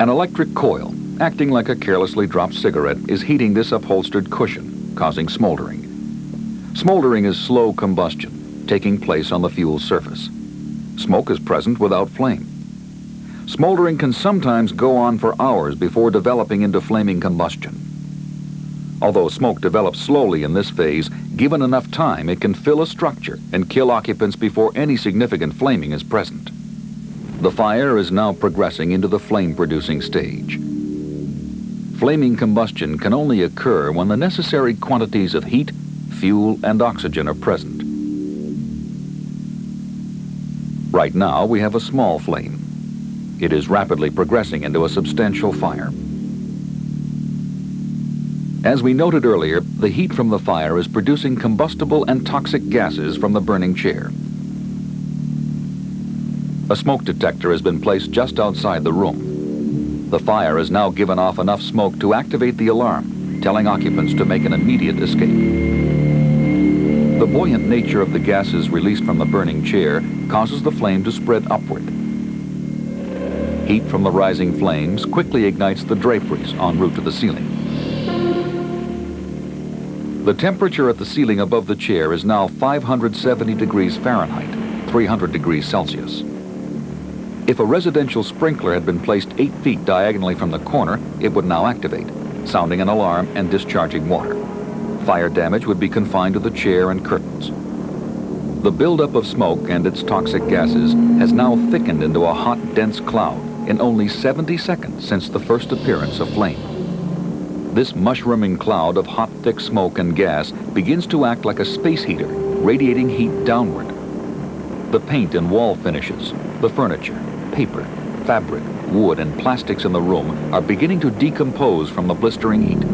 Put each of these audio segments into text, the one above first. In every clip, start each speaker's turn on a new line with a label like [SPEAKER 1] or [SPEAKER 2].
[SPEAKER 1] An electric coil, acting like a carelessly dropped cigarette, is heating this upholstered cushion, causing smoldering. Smoldering is slow combustion, taking place on the fuel surface. Smoke is present without flame. Smoldering can sometimes go on for hours before developing into flaming combustion. Although smoke develops slowly in this phase, given enough time, it can fill a structure and kill occupants before any significant flaming is present. The fire is now progressing into the flame-producing stage. Flaming combustion can only occur when the necessary quantities of heat, fuel, and oxygen are present. Right now, we have a small flame. It is rapidly progressing into a substantial fire. As we noted earlier, the heat from the fire is producing combustible and toxic gases from the burning chair. A smoke detector has been placed just outside the room. The fire has now given off enough smoke to activate the alarm, telling occupants to make an immediate escape. The buoyant nature of the gases released from the burning chair causes the flame to spread upward. Heat from the rising flames quickly ignites the draperies en route to the ceiling. The temperature at the ceiling above the chair is now 570 degrees Fahrenheit, 300 degrees Celsius. If a residential sprinkler had been placed 8 feet diagonally from the corner, it would now activate, sounding an alarm and discharging water. Fire damage would be confined to the chair and curtains. The buildup of smoke and its toxic gases has now thickened into a hot, dense cloud in only 70 seconds since the first appearance of flame. This mushrooming cloud of hot, thick smoke and gas begins to act like a space heater, radiating heat downward. The paint and wall finishes, the furniture, paper, fabric, wood, and plastics in the room are beginning to decompose from the blistering heat.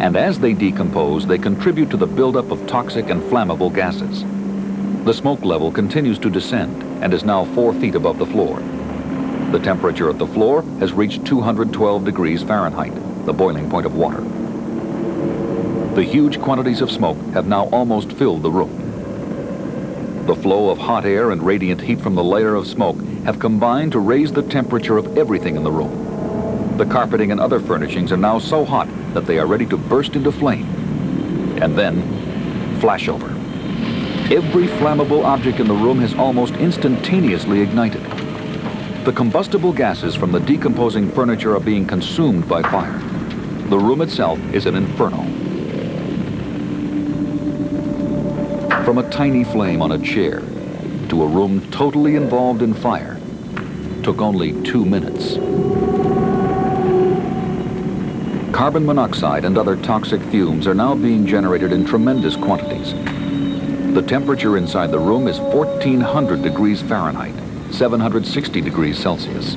[SPEAKER 1] And as they decompose, they contribute to the buildup of toxic and flammable gases. The smoke level continues to descend and is now four feet above the floor. The temperature at the floor has reached 212 degrees Fahrenheit the boiling point of water. The huge quantities of smoke have now almost filled the room. The flow of hot air and radiant heat from the layer of smoke have combined to raise the temperature of everything in the room. The carpeting and other furnishings are now so hot that they are ready to burst into flame. And then, flashover. Every flammable object in the room has almost instantaneously ignited. The combustible gases from the decomposing furniture are being consumed by fire. The room itself is an inferno. From a tiny flame on a chair to a room totally involved in fire took only two minutes. Carbon monoxide and other toxic fumes are now being generated in tremendous quantities. The temperature inside the room is 1400 degrees Fahrenheit, 760 degrees Celsius.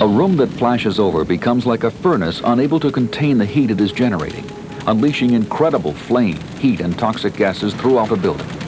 [SPEAKER 1] A room that flashes over becomes like a furnace unable to contain the heat it is generating, unleashing incredible flame, heat, and toxic gases throughout a building.